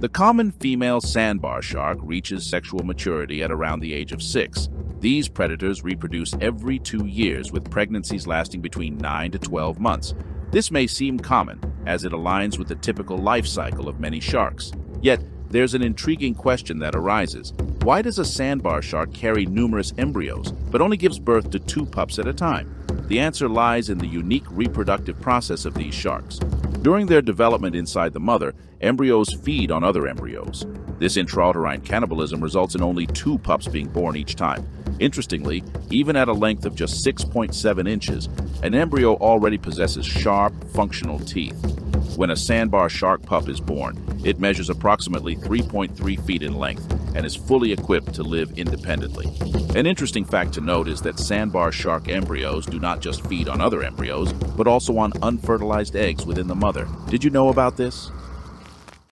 The common female sandbar shark reaches sexual maturity at around the age of six. These predators reproduce every two years with pregnancies lasting between 9 to 12 months. This may seem common, as it aligns with the typical life cycle of many sharks. Yet, there's an intriguing question that arises. Why does a sandbar shark carry numerous embryos, but only gives birth to two pups at a time? The answer lies in the unique reproductive process of these sharks. During their development inside the mother, embryos feed on other embryos. This intrauterine cannibalism results in only two pups being born each time. Interestingly, even at a length of just 6.7 inches, an embryo already possesses sharp, functional teeth. When a sandbar shark pup is born, it measures approximately 3.3 feet in length and is fully equipped to live independently. An interesting fact to note is that sandbar shark embryos do not just feed on other embryos, but also on unfertilized eggs within the mother. Did you know about this?